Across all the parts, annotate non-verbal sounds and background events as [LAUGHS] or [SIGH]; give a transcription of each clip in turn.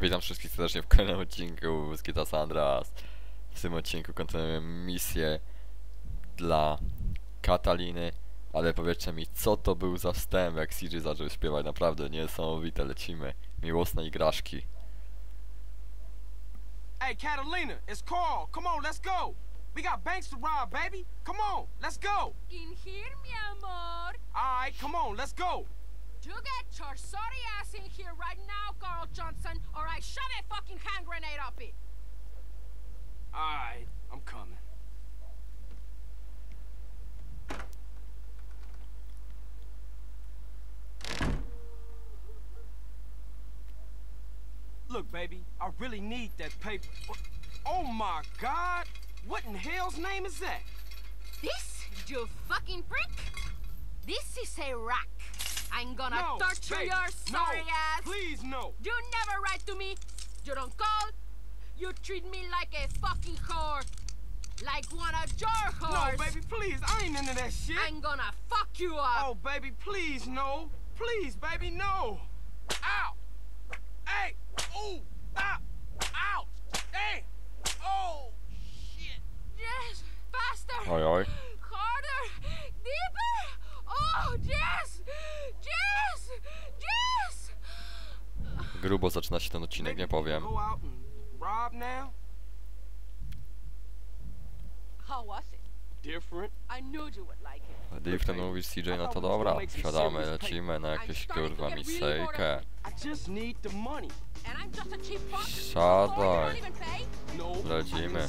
Witam wszystkich serdecznie w kolejnym odcinku z Kita Sandras. W tym odcinku kontynuujemy misję dla Kataliny. Ale powiedzcie mi, co to był za wstęp, jak CJ zaczął śpiewać, naprawdę niesamowite, lecimy. Miłosne igraszki. Hey, Catalina, it's Carl. Come on, let's go. We got banks to rob, baby. Come on, let's go. In here, mi amor. All right, come on, let's go. You get your sorry ass in here right now, Carl Johnson, or I shove a fucking hand grenade up it. All right, I'm coming. Look, baby, I really need that paper. Oh my God! What in hell's name is that? This, you fucking prick? This is a rack. I'm gonna no, torture baby, your no, sorry ass. Please, no. You never write to me. You don't call. You treat me like a fucking whore. Like one of your No, whores. baby, please. I ain't into that shit. I'm gonna fuck you up. Oh, baby, please, no. Please, baby, no. Ow! Hey! Ooh! Ah! Ouch! Hey! Oh! Shit! Yes, faster. Oj, oj. Grubo zaczyna się ten odcinek, nie powiem. Go out and rob now? How was it? Different. I knew you would like it. Driftem mówisz CJ, no to dobra, wsiadamy, lecimy na jakieś kurwa fuck. Siadaj. No, Lecimy.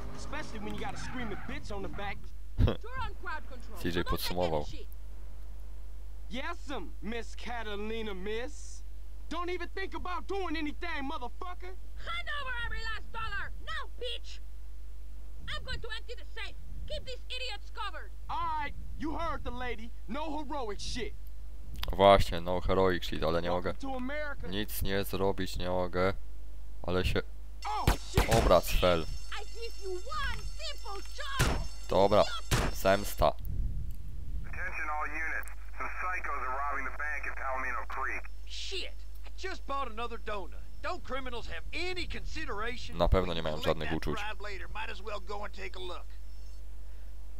It ain't easy, especially when you got a screaming bitch on the back. You're on crowd control. CJ so don't podsumował. take any shit. Yes'm, Miss Catalina, miss. Don't even think about doing anything, motherfucker. Hand over every last dollar! Now, bitch! I'm going to empty the safe. Keep these idiots covered. Alright, you heard the lady. No heroic shit. Właśnie, no heroic shit, ale nie mogę Welcome to America. nic nie zrobić, nie mogę. Ale się Oh, shit! Dobra, zemsta. Na pewno nie mają żadnych uczuć.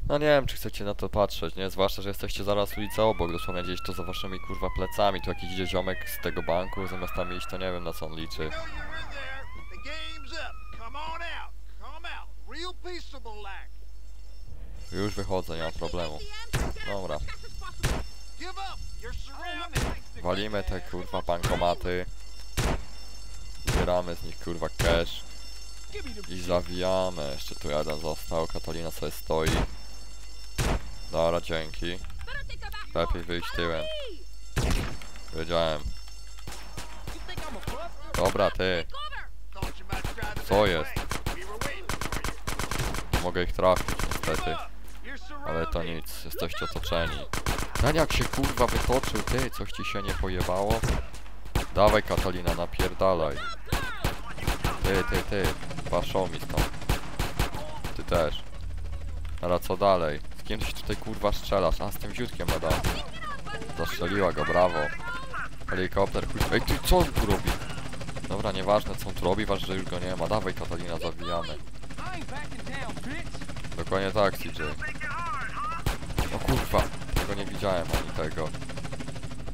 No nie wiem, czy chcecie na to patrzeć, nie? Zwłaszcza, że jesteście zaraz ulicę obok, dosłownie gdzieś to za waszymi kurwa plecami. Tu jakiś idzie ziomek z tego banku, zamiast tam iść, to nie wiem na co on liczy. I know you're in there. The game's up. Come on out. Come out. Real peaceable like. Już wychodzę, nie ma problemu. Dobra. Walimy te kurwa bankomaty. Zbieramy z nich kurwa cash. I zawijamy. Jeszcze tu jeden został, Katalina sobie stoi. Dobra, dzięki. Lepiej wyjść tyłem. Wiedziałem. Dobra, ty. Co jest? way. We were waiting for you. Mogę ich trafić niestety. Ale to nic, jesteście otoczeni. Ten jak się kurwa wytoczył, ty, coś ci się nie pojebało? Dawaj Katalina, napierdalaj. Ty, ty, ty, paszą mi stąd. Ty też. Ale co dalej? Z kim się tutaj kurwa strzelasz? A, z tym ziutkiem madam. Zastrzeliła go, brawo. Helikopter, kurwa. Ej, ty co on tu robi? Dobra, nieważne co on tu robi, ważne, że już go nie ma. Dawaj Katalina, zawijamy. Dokładnie tak, CJ. O kurwa, tego nie widziałem ani tego.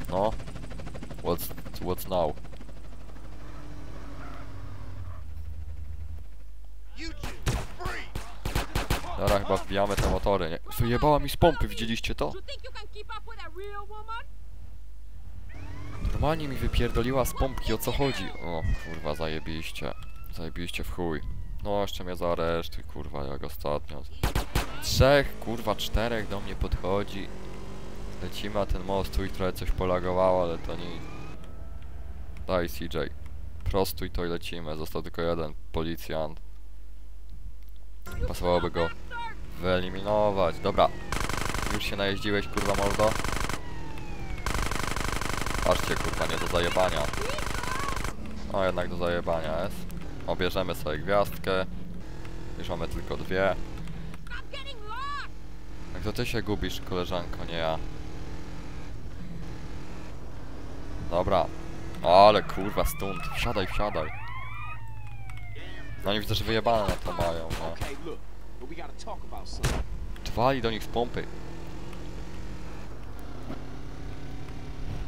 No. What's, what's now? Dobra, chyba wbijamy te motory, nie? Wyjebała mi z pompy, widzieliście to? Normalnie mi wypierdoliła z pompki, o co chodzi? O, kurwa, zajebiście. Zajebiście w chuj. No, jeszcze mnie zaaresztuj, kurwa, jak ostatnio. Trzech, kurwa, czterech do mnie podchodzi. Lecimy, a ten most tu i trochę coś polagowało, ale to nic. Daj CJ. Prostuj to i lecimy. Został tylko jeden policjant. Pasowałoby go wyeliminować. Dobra. Już się najeździłeś, kurwa mordo? Patrzcie, kurwa, nie do zajebania. No jednak do zajebania jest. Obierzemy sobie gwiazdkę. Już mamy tylko dwie. Jak to ty się gubisz, koleżanko, nie ja. Dobra. Ale kurwa, stąd. Wsiadaj, wsiadaj. No nie widzę, że wyjebane na to mają, no. Okay, look, but we gotta talk about something. Wali do nich z pompy.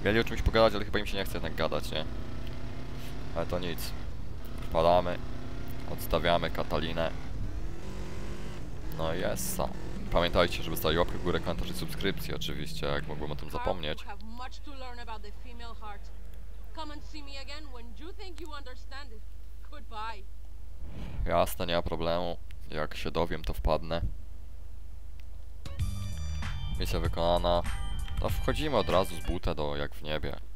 Mieli o czymś pogadać, ale chyba im się nie chce jednak gadać, nie? Ale to nic. Wpadamy. Odstawiamy Katalinę. No i jest sam. Pamiętajcie, żeby stawić łapkę w górę, komentarz i subskrypcję oczywiście, jak mogłem o tym zapomnieć. Jasne, nie ma problemu. Jak się dowiem, to wpadnę. Misja wykonana. No wchodzimy od razu z buta do jak w niebie.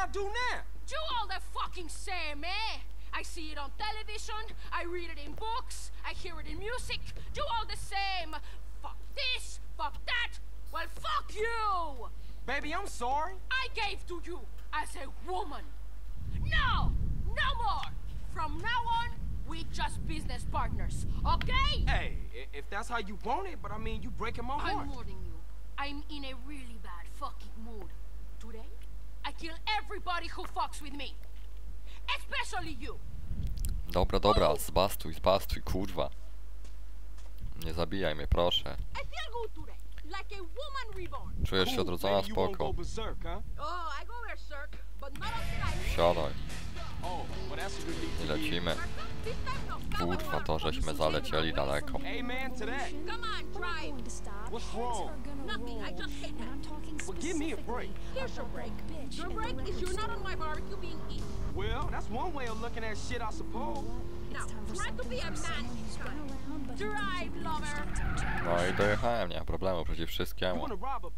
I do now? Do all the fucking same, eh? I see it on television, I read it in books, I hear it in music. Do all the same. Fuck this, fuck that. Well, fuck you! Baby, I'm sorry. I gave to you as a woman. No! No more! From now on, we just business partners, okay? Hey, if that's how you want it, but I mean, you breaking my heart. I'm warning you. I'm in a really kill everybody who fucks with me. Especially you. Dobra, dobra, zbastuj, zbastuj, kurwa. Nie zabijaj mnie, proszę. Czujesz się odrodzona, spoko. Oh, I lecimy. No Kurwa, to żeśmy zalecieli daleko. Well, give me a break. Here's your break. Your break is you're not on my barbecue being eaten. Well, that's one way of looking at shit, I suppose. Now, try to be a man this time. Drive, lover. No i dojechałem, nie ma problemu, przeciw wszystkiemu. wanna rob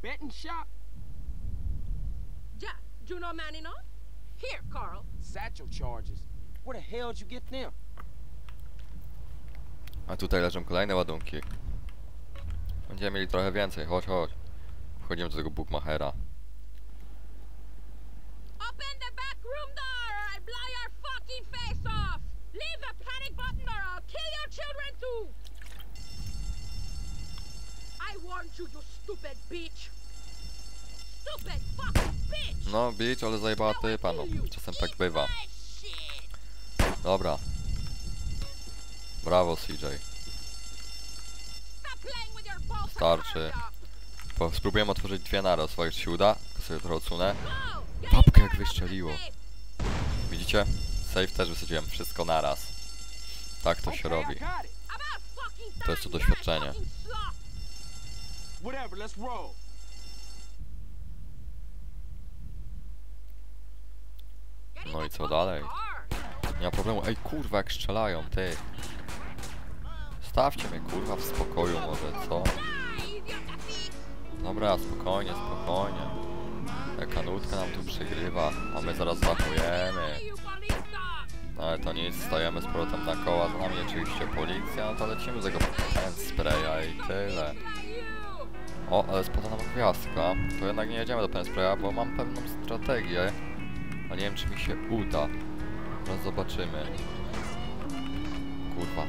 Here, Carl. Satchel charges. Where the hell did you get them? A tutaj leżą kolejne ładunki. Będziemy mieli trochę więcej, chodź, chodź. Wchodzimy do tego Bookmachera. Open the back room door or I blow your fucking face off! Leave the panic button or I'll kill your children too! I warned you, you stupid bitch! No, bić, ale zajebała ty panu. Czasem tak bywa. Dobra. Brawo, CJ. Starczy. Po, spróbujemy otworzyć dwie naraz, swoje się uda. To sobie trochę odsunę. Babkę jak wystrzeliło. Widzicie? Safe też wysadziłem wszystko naraz. Tak to się robi. To jest to doświadczenie. Whatever, let's roll. Get in No i co dalej? Nie ma problemu. Ej, kurwa, jak strzelają, ty. Stawcie mnie, kurwa, w spokoju może, co? Dobra, spokojnie, spokojnie. Jaka nutka nam tu przygrywa, a my zaraz ballista! No ale to nic, stajemy z powrotem na koła, za nami oczywiście policja, no to lecimy z tego spraya i tyle. O, ale spada nam gwiazdka. To jednak nie jedziemy do pen spraya, bo mam pewną strategię. A nie wiem, czy mi się uda. Zaraz zobaczymy. Kurwa.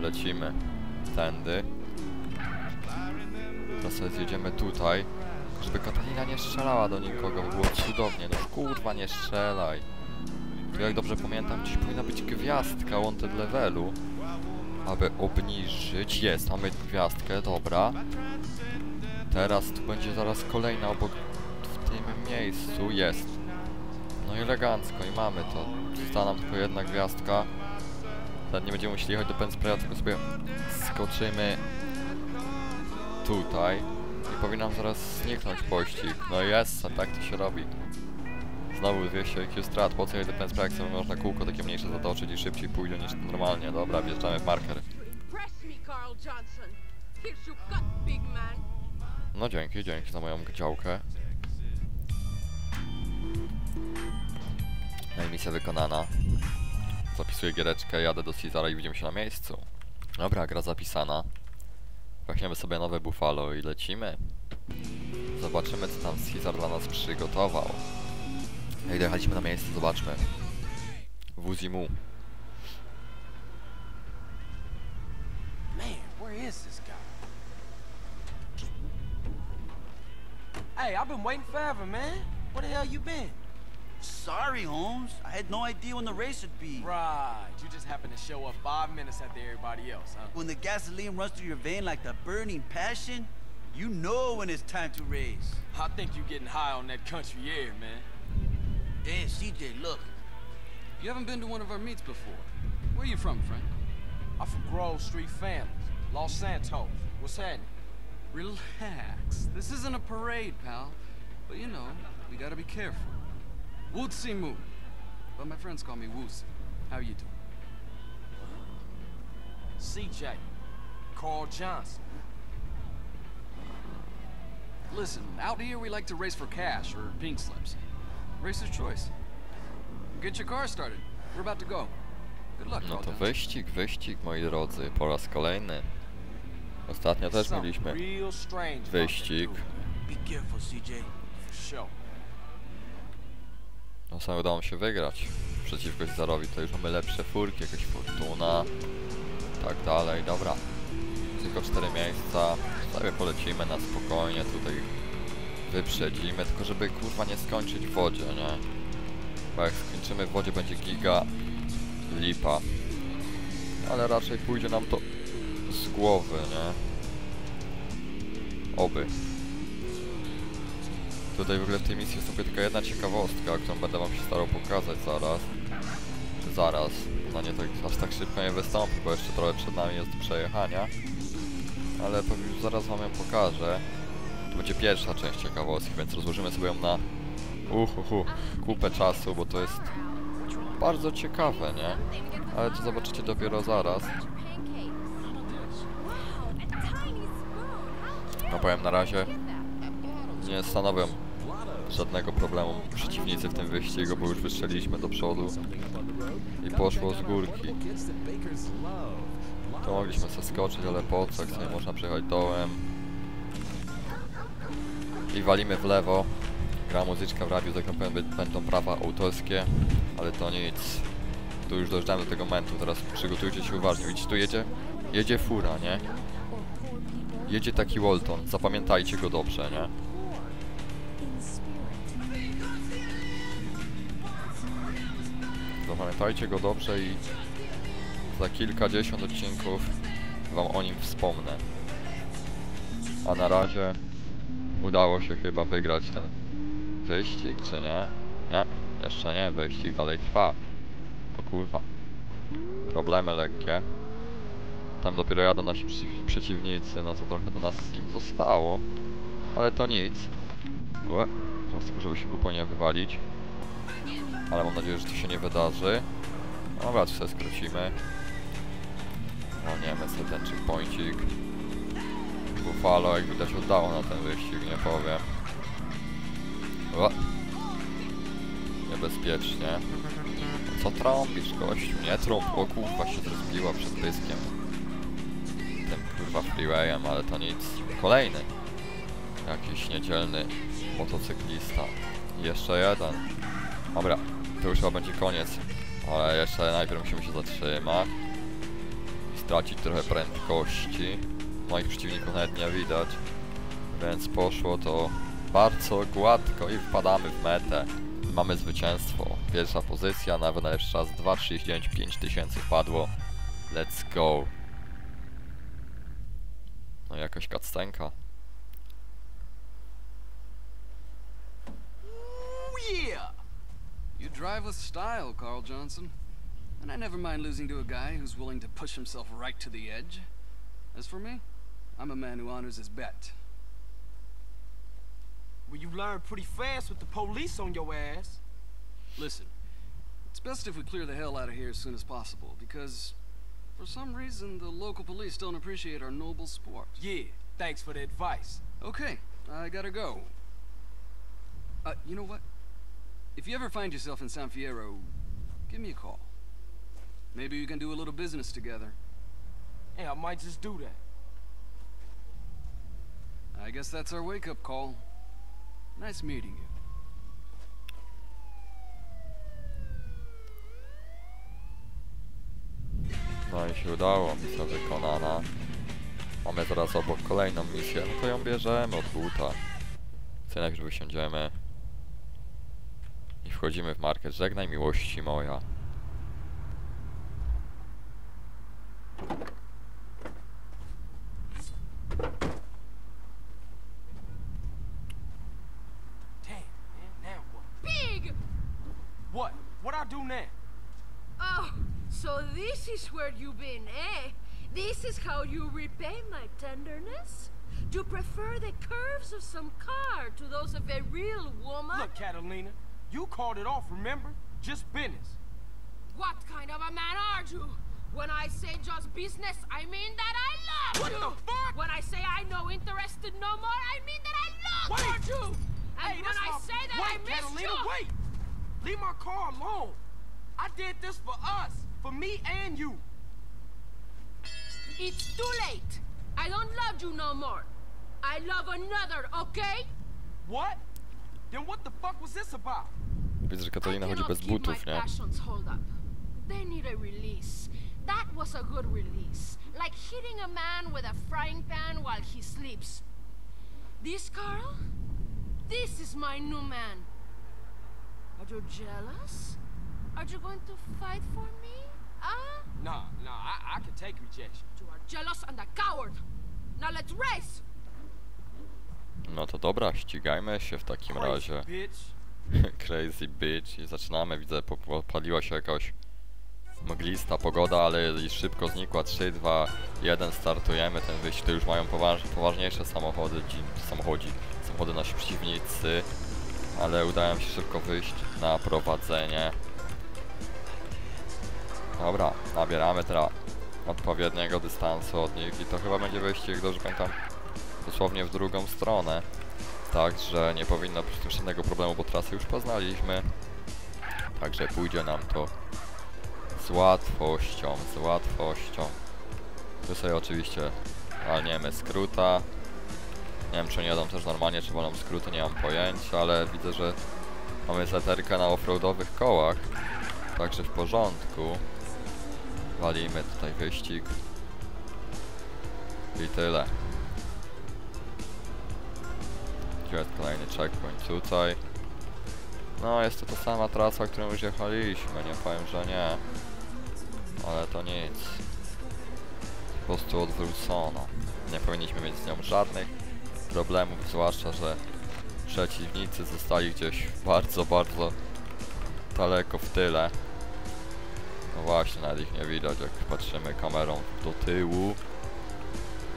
Lecimy. Tędy. Teraz sobie zjedziemy tutaj. Żeby Katalina nie strzelała do nikogo, bo było cudownie. No kurwa nie strzelaj. Tu jak dobrze pamiętam, gdzieś powinna być gwiazdka wanted levelu. Aby obniżyć. Jest, mamy gwiazdkę, dobra. Teraz tu będzie zaraz kolejna obok tym miejscu. Jest. No i elegancko i mamy to. Została nam tylko jedna gwiazdka. Teraz nie będziemy musieli jechać do Penspraya, tylko sobie skoczymy tutaj. I powinien nam zaraz zniknąć pościg. No jest, a tak to się robi. Znowu 200 IQ strat, po co jedę ten sprak, można kółko takie mniejsze zatoczyć i szybciej pójdzie niż normalnie. Dobra, wjeżdżamy w marker. No dzięki, dzięki za moją działkę. No misja wykonana. Zapisuję giereczkę, jadę do Cezara i widzimy się na miejscu. Dobra, gra zapisana. Weźmiemy sobie nowe Buffalo i lecimy. Zobaczymy co tam Cezar dla nas przygotował. Jak dojechaliśmy na miejsce, zobaczmy. Wuzimu. Hey, I've been waiting forever, man. Where the hell you been? Sorry, Holmes. I had no idea when the race would be. Right, you just happened to show up five minutes after everybody else, huh? When the gasoline runs through your vein like the burning passion, you know when it's time to race. I think you're getting high on that country air, man. Hey, CJ, look. You haven't been to one of our meets before. Where you from, friend? I'm from Grove Street Families, Los Santos. What's happening? Relax. This isn't a parade, pal. But you know, we gotta be careful. Woodsy Moo. But my friends call me Woodsy. How you doing? CJ. Carl Johnson. Listen, out here we like to race for cash or pink slips. Racer's choice. Get your car started. We're about to go. Good luck, No to wyścig, wyścig moi drodzy, po raz kolejny. Ostatnio też mieliśmy real strange about that wyścig. Be careful, CJ. For sure. No sam udało się wygrać przeciwko Cezarowi, to już mamy lepsze furki, jakaś fortuna, tak dalej, dobra. Tylko cztery miejsca, sobie polecimy na spokojnie, tutaj wyprzedzimy, tylko żeby kurwa nie skończyć w wodzie, nie? Bo jak skończymy w wodzie będzie giga lipa. Ale raczej pójdzie nam to z głowy, nie? Oby. Tutaj w ogóle w tej misji sobie tylko jedna ciekawostka, którą będę wam się starał pokazać zaraz. Czy zaraz. No nie tak, aż tak szybko nie wystąpi, bo jeszcze trochę przed nami jest do przejechania. Ale powiem, zaraz wam ją pokażę. To będzie pierwsza część ciekawostki, więc rozłożymy sobie ją na uhuhu, kupę czasu, bo to jest bardzo ciekawe, nie? Ale to zobaczycie dopiero zaraz. No powiem na razie, nie stanowią żadnego problemu przeciwnicy w tym wyścigu, bo już wystrzeliśmy do przodu i poszło z górki. To mogliśmy zaskoczyć, ale po co, jak można przejechać dołem. I walimy w lewo. Gra muzyczka w radiu, tak naprawdę będą prawa autorskie, ale to nic. Tu już dojeżdżamy do tego momentu, teraz przygotujcie się uważnie. Widzicie, tu jedzie? Jedzie fura, nie? Jedzie taki Walton, zapamiętajcie go dobrze, nie? Zapamiętajcie go dobrze i za kilkadziesiąt odcinków wam o nim wspomnę. A na razie udało się chyba wygrać ten wyścig, czy nie? Nie, jeszcze nie, wyścig dalej trwa. O kurwa. Problemy lekkie. Tam dopiero jadą nasi przeciw- przeciwnicy, no to trochę do nas im zostało. Ale to nic. Teraz tylko żeby się głupio nie wywalić. Ale mam nadzieję, że to się nie wydarzy. Dobra, to sobie skrócimy. Wolniemy sobie ten checkpointik. Buffalo, jak widać, oddało na ten wyścig, nie powiem. O. Niebezpiecznie. Co trąbisz, gościu? Nie trąb. O kurwa, się rozbiła przed pyskiem. Tym kurwa freewayem, ale to nic. Kolejny. Jakiś niedzielny motocyklista. Jeszcze jeden. Dobra, to już chyba będzie koniec. Ale jeszcze najpierw musimy się zatrzymać. Stracić trochę prędkości. Moich przeciwników nawet nie widać. Więc poszło to bardzo gładko i wpadamy w metę. Mamy zwycięstwo. Pierwsza pozycja, nawet najlepszy czas 2.39, 5000 wpadło. Let's go. No jakaś kactenka. Ooh, yeah! You drive with style, Carl Johnson. And I never mind losing to a guy who's willing to push himself right to the edge. As for me, I'm a man who honors his bet. Well, you learned pretty fast with the police on your ass. Listen, it's best if we clear the hell out of here as soon as possible, because for some reason the local police don't appreciate our noble sport. Yeah, thanks for the advice. Okay, I gotta go. Uh, you know what? If you ever find yourself in San Fierro, give me a call. Maybe we can do a little business together. Yeah, I might just do that. I guess that's our wake-up call. Nice meeting you. No i się udało, misja wykonana. Mamy zaraz obok kolejną misję, no to ją bierzemy od buta. Chcę najpierw wysiądziemy. I wchodzimy w market. Żegnaj miłości moja. Damn, now what? Pig! What? What I do now? Oh, so this is where you've been, eh? This is how you repay my tenderness? Do you prefer the curves of some car to those of a real woman? Look, Catalina, you called it off, remember? Just business. What kind of a man are you? When I say just business, I mean that I love What you. the fuck? When I say I no interested no more, I mean that I love Wait. you. And hey, when I say that wait, I miss Catalina, you, wait! Leave my car alone. I did this for us, for me and you. it's too late. I don't love you no more. I love another, okay? What? Widzę, że Katalina I chodzi cannot bez keep butów, my nie? passions hold up. They need a release. That was a good release. Like hitting a man with a frying pan while he sleeps. This, Carl? This is my new man. Are you jealous? Are you going to fight for me? Ah? Nah, nah, I, I can take rejection. You are jealous and a coward. Now let's race! No to dobra, ścigajmy się w takim razie. [LAUGHS] Crazy bitch. I zaczynamy, widzę, po- popaliła się jakaś mglista pogoda, ale szybko znikła. 3, 2, 1, startujemy ten wyścig. To już mają poważ, poważniejsze samochody, dzi- samochodzi, samochody nasi przeciwnicy. Ale udało mi się szybko wyjść na prowadzenie. Dobra, nabieramy teraz odpowiedniego dystansu od nich i to chyba będzie wyścig, dobrze pamiętam, dosłownie w drugą stronę. Także nie powinno być tu żadnego problemu, bo trasy już poznaliśmy. Także pójdzie nam to z łatwością, z łatwością. Tu sobie oczywiście walniemy skróta. Nie wiem czy oni jadą też normalnie, czy wolą skróty, nie mam pojęcia, ale widzę, że mamy zaterkę na offroadowych kołach. Także w porządku. Walimy tutaj wyścig. I tyle. Jest kolejny checkpoint? Tutaj. No, jest to ta sama trasa, którą już jechaliśmy, nie powiem, że nie. Ale to nic. Po prostu odwrócono. Nie powinniśmy mieć z nią żadnych problemów, zwłaszcza, że przeciwnicy zostali gdzieś bardzo, bardzo daleko w tyle. No właśnie, nawet ich nie widać, jak patrzymy kamerą do tyłu.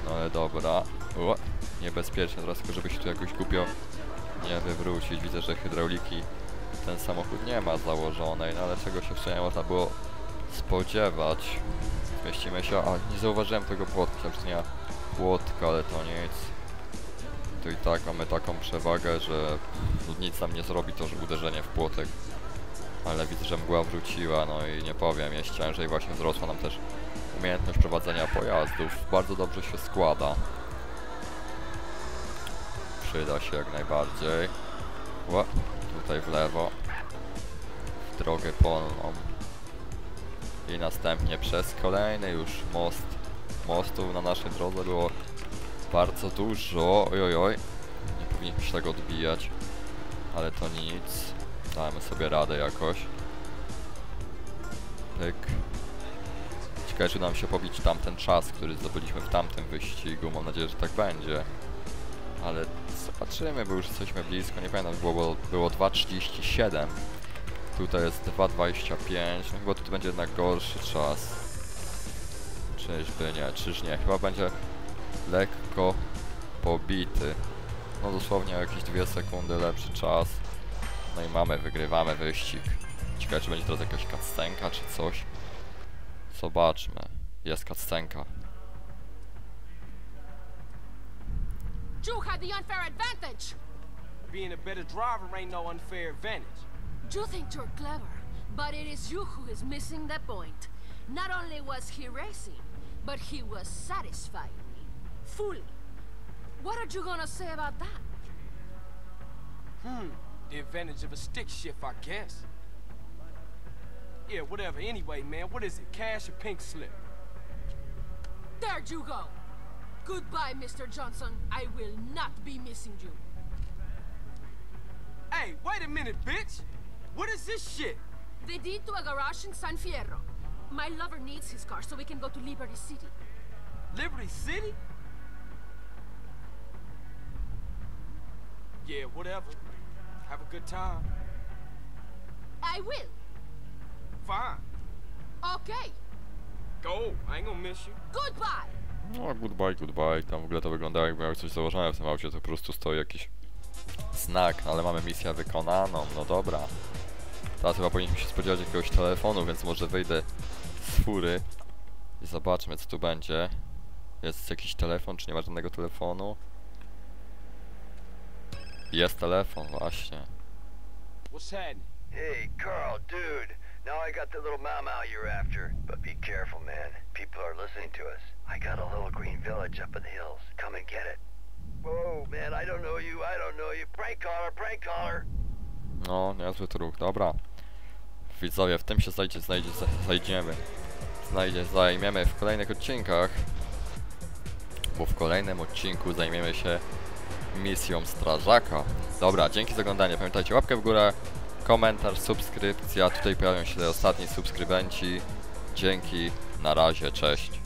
No ale dobra. O, niebezpieczne teraz, tylko żeby się tu jakoś głupio nie wywrócić. Widzę, że hydrauliki ten samochód nie ma założonej, no ale czego się jeszcze nie można było spodziewać. Zmieścimy się, a nie zauważyłem tego płotka, że nie płotka, ale to nic. Tu i tak mamy taką przewagę, że nic nam nie zrobi to, że uderzenie w płotek. Ale widzę, że mgła wróciła, no i nie powiem, jest ciężej, właśnie wzrosła nam też umiejętność prowadzenia pojazdów. Bardzo dobrze się składa. Przyda się jak najbardziej. Ła, tutaj w lewo. W drogę polną. I następnie przez kolejny już most. Mostów na naszej drodze było bardzo dużo. Oj, oj. Nie powinniśmy się tego odbijać. Ale to nic. Damy sobie radę jakoś. Pyk. Ciekawe, czy nam się pobić tamten czas, który zdobyliśmy w tamtym wyścigu. Mam nadzieję, że tak będzie. Ale zobaczymy, bo już jesteśmy blisko. Nie pamiętam, było, było 2.37. Tutaj jest 2.25. No chyba tutaj będzie jednak gorszy czas. Czyżby nie, czyż nie. Chyba będzie lekko pobity. No dosłownie jakieś 2 sekundy lepszy czas. No i mamy, wygrywamy wyścig. Ciekawe, czy będzie teraz jakaś cutscenka, czy coś. Zobaczmy. Jest cutscenka. You had the unfair advantage. Being a better driver ain't no unfair advantage. You think you're clever, but it is you who is missing the point. Not only was he racing, but he was satisfying me. Fully. What are you gonna say about that? Hmm. The advantage of a stick shift, I guess. Yeah, whatever. Anyway, man, what is it? Cash or pink slip? There you go. Goodbye, Mr. Johnson. I will not be missing you. Hey, wait a minute, bitch! What is this shit? The deed to a garage in San Fierro. My lover needs his car so we can go to Liberty City. Liberty City? Yeah, whatever. Have a good time. I will. Fine. Okay. Go. I ain't gonna miss you. Goodbye. No, goodbye, goodbye. Tam w ogóle to wygląda jakby miał coś założone w tym aucie, to po prostu stoi jakiś znak, ale mamy misję wykonaną, no dobra. Teraz chyba powinniśmy się spodziewać jakiegoś telefonu, więc może wyjdę z fury i zobaczmy co tu będzie. Jest jakiś telefon, czy nie ma żadnego telefonu? Jest telefon, właśnie. What's? Hey, Carl, dude. Now I got the little you're after. But be careful, man. People are listening to us. I got a little green village up in the hills. Come and get it. Whoa, man, I don't know you. I don't know you. Prank caller, prank caller. No, niezły truch, dobra. Widzowie, w tym się znajdzie, znajdzie, znajdziemy. Znajdzie, zajmiemy w kolejnych odcinkach. Bo w kolejnym odcinku zajmiemy się misją strażaka. Dobra, dzięki za oglądanie. Pamiętajcie, łapkę w górę, komentarz, subskrypcja. Tutaj pojawią się ostatni subskrybenci. Dzięki, na razie, cześć.